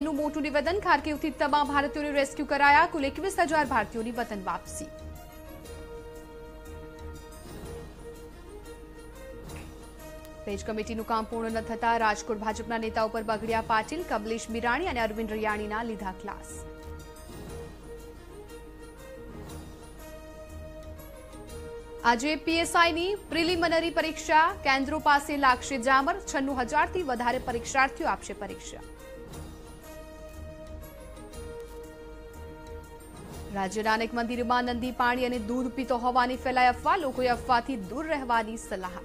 નું મોટું નિવેદન ખારકીવથી તમામ ભારતીયોને રેસ્ક્યુ કરાયા કુલ એકવીસ હજાર ભારતીયોની વતન વાપસી પેજ કમિટીનું કામ પૂર્ણ ન થતા રાજકોટ ભાજપના નેતાઓ પર બગડ્યા પાટીલ કમલેશ મિરાણી અને અરવિંદ રિયાણીના લીધા ક્લાસ આજે પીએસઆઈની પ્રિલિમિનરી પરીક્ષા કેન્દ્રો પાસે લાગશે જામર છન્નું હજારથી વધારે પરીક્ષાર્થીઓ આપશે પરીક્ષા રાજ્યના અનેક મંદિરમાં નંદી પાણી અને દૂધ પીતો હોવાની ફેલાય અફવા, લોકોએ અફવાથી દૂર રહેવાની સલાહ